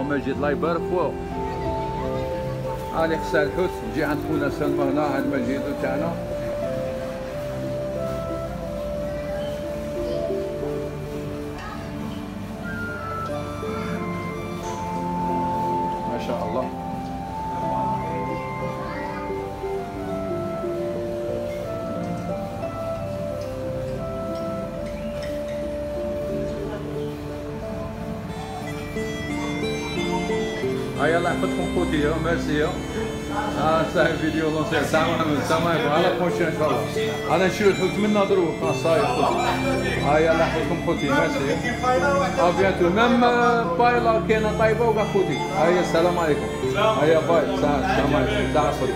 مجيد الله يبارك فوق. علي حسن الحوت نجي عند خونا سلمى هنا عند مجيد تاعنا هيا الله يحفظكم خوتي ميرسي آه صاحب فيديو لونسي السلام عليكم السلام عليكم على بروشين ان شاء الله أنا من نظرو صاير خوتي هيا الله يحفظكم خوتي ميرسي ا بيانتو ميم بايلا كاينة طيبه وكاع خوتي هيا السلام عليكم هيا باي السلام عليكم سلام خوتي